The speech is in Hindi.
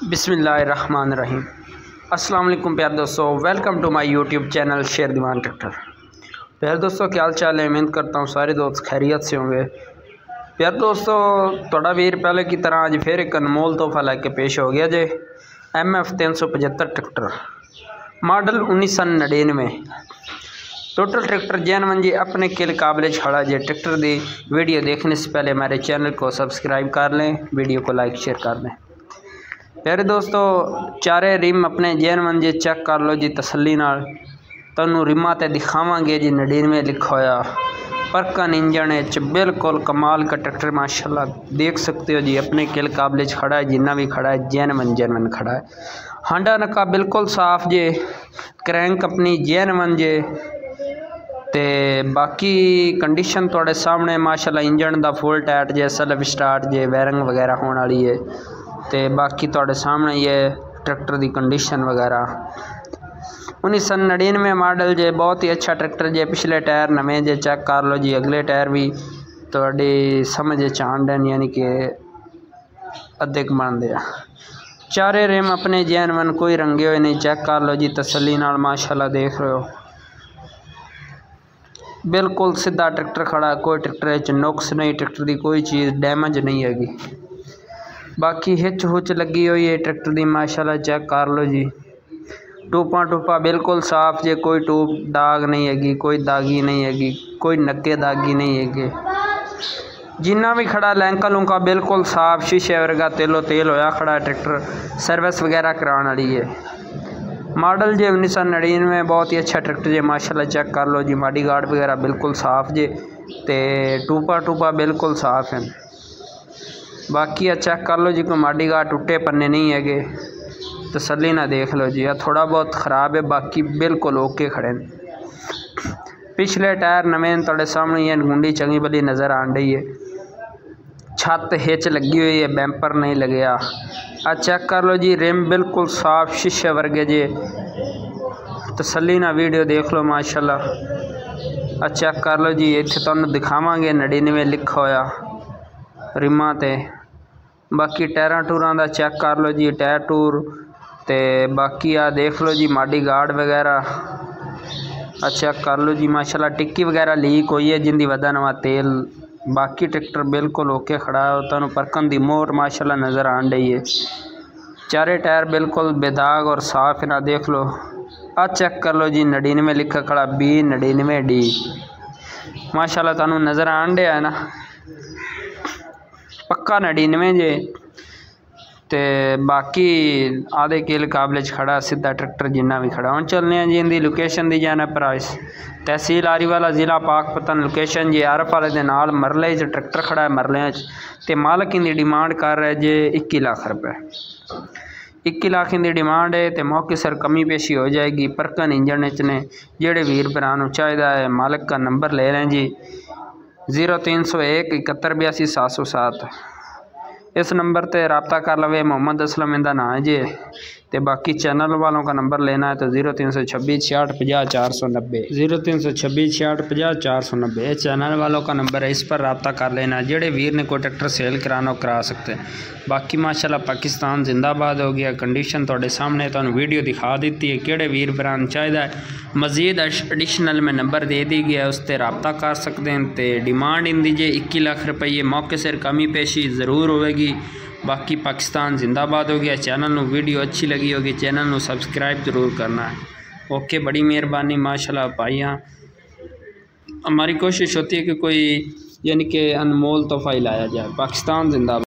बिसमीम अल्लाम प्यार दोस्तों, welcome to my YouTube channel Sher Diwan tractor. प्यार दोस्तों, क्या हाल चाल है? उम्मीद करता हूँ सारे दोस्त खैरियत से होंगे। प्यार दोस्तों थोड़ा वीर पहले की तरह आज फिर एक अनमोल तोहफा लैके पेश हो गया जे, एम एफ़ तीन सौ पचहत्तर ट्रैक्टर। मॉडल उन्नीस सौ नड़िनवे टोटल ट्रैक्टर जैन जी अपने किल काबिल छड़ा जे। ट्रैक्टर की वीडियो देखने से पहले हमारे चैनल को सब्सक्राइब कर लें, वीडियो को लाइक, शेयर कर लें प्यारे दोस्तों, चारे रिम अपने जैन चेक कर लो जी तसली तू रिमा तो दिखावे जी नड़िनवे लिखा होया परकन इंजन च बिल्कुल कमाल का ट्रैक्टर, माशाल्लाह, देख सकते हो जी, अपने किल काबले खड़ा है, जिन्ना भी खड़ा है, जैन मन जैन मन खड़ा है। हांडा नका बिल्कुल साफ़ जे, क्रैंक अपनी जैन मन जे। ते बाकी कंडीशन थोड़े सामने, माशाल्लाह, इंजन का फुल टाइट जे सेल्फ स्टार्ट जे, वायरिंग वगैरह होने वाली है। तो बाकी थोड़े सामने ये ट्रैक्टर की कंडीशन वगैरह। उन्नीस सौ नड़िनवे मॉडल जे, बहुत ही अच्छा ट्रैक्टर जे, पिछले टायर नवे जे, चेक कर लो जी, अगले टायर भी थोड़ी समझ चांडन यानी कि अद्धे बनते हैं चारे रिम अपने जैन वन, कोई रंगे हुए नहीं, चेक कर लो जी तसली माशाल्लाह, देख रहे हो। बिल्कुल सीधा ट्रैक्टर खड़ा कोई ट्रैक्टर नुक्स नहीं, ट्रैक्टर की कोई चीज़ डैमेज नहीं हैगी। बाकी हिच हुच लगी हुई है ट्रैक्टर की माशाल्लाह, चेक कर लो जी। टूपा टूपा बिल्कुल साफ़ जे, कोई टूप दाग नहीं हैगी, कोई दागी नहीं हैगी, कोई नक्के दागी नहीं है जिन्ना भी खड़ा लैंका लूंका बिल्कुल साफ़, शीशे वर्गा तेलो तेल होया खड़ा ट्रैक्टर, सर्विस वगैरह कराने वाली है। मॉडल जे उन्नीस सौ नड़िनवे, बहुत ही अच्छा ट्रैक्टर जे, माशाल्लाह, चेक कर लो जी। माडी गार्ड वगैरह बिल्कुल साफ़ जे, ते टूपा टूपा बिल्कुल साफ़ है। बाकी चेक कर लो जी, कोई माड़ी गा टुटे पन्ने नहीं है तसली ना देख लो जी। थोड़ा बहुत ख़राब है, बाकी बिल्कुल ओके खड़े पिछले टायर नवें थोड़े सामने ये गुंडी चंगी भली नज़र आ रही है। छत हिच लगी हुई है बैंपर नहीं लगे आ। चेक कर लो जी, रिम बिल्कुल साफ़ शीशे वर्गे जे। तसली ना वीडियो देख लो, माशाल्लाह। आ चेक कर लो जी इतने तुम दिखावे नड़िनवे लिखा होया। रिमा ते। बाकी टायर टूर का चेक कर लो जी, टायर टूर तो बाकी आ देख लो जी, माडी गार्ड वगैरह चेक कर लो जी, माशाल्लाह टिक्की वगैरह लीक हुई है, जिंदी वजह नवा तेल। बाकी ट्रैक्टर बिल्कुल ओके खड़ा है तुम परकन की मोर माशाल्लाह नज़र आन रही है। चारे टायर बिल्कुल बेदाग और साफ़ ना देख लो। आ चेक कर लो जी, नड़िनवे लिखा खड़ा, बी नड़िनवे डी। माशाल्लाह तुम नज़र आन डे है ना। पक्का नड़िनवे जे तो बाकी आधे किल काबले खड़ा सीधा ट्रैक्टर जिन्ना भी खड़ा हम चलने जी इनकी लोकेशन दी जाना प्राइस तहसील आरी वाला ज़िला पाकपतन लोकेशन जी आरफ वाले के नाल मरले च ट्रैक्टर खड़ा है मरले तो मालक इनकी डिमांड कर रहे जे इक्की लाख रुपये इक्की लाख इनकी डिमांड है तो मौके सर कमी पेशी हो जाएगी परकन इंजन च ने जेड़े वीर भरा चाहिए है मालक का नंबर ले रहे हैं जी ज़ीरो तीन सौ एक इकहत्तर बयासी सात सौ सात इस नंबर पर रबता कर लवे मोहम्मद असलम इनका नाम है जी तो बाकी चैनल वालों का नंबर लेना है तो ज़ीरो तीन सौ छब्बीस छियाठ पचास चार सौ नब्बे। ज़ीरो तीन सौ छब्बीस छियाठ पचास चार सौ नब्बे। चैनल वालों का नंबर है, इस पर रबता कर लेना जेड़े वीर ने कोई ट्रैक्टर सेल कराना करा सकते हैं। बाकी माशाल्लाह पाकिस्तान जिंदाबाद हो गया। कंडीशन थोड़े सामने तो वीडियो दिखा दी है कि वीर भरान चाहिए मजीद एडिशनल में नंबर दे दी गया उस पर रबता कर सकते हैं। तो डिमांड इन दीजिए इक्की लाख रुपये मौके सिर कमी पेशी ज़रूर होगी बाकी पाकिस्तान जिंदाबाद हो गया। चैनल में वीडियो अच्छी लगी होगी, चैनल में सब्सक्राइब ज़रूर करना। है ओके, बड़ी मेहरबानी, माशाल्लाह हाँ हमारी कोशिश होती है कि कोई, यानी कि अनमोल तोहफ़ा लाया जाए। पाकिस्तान जिंदाबाद।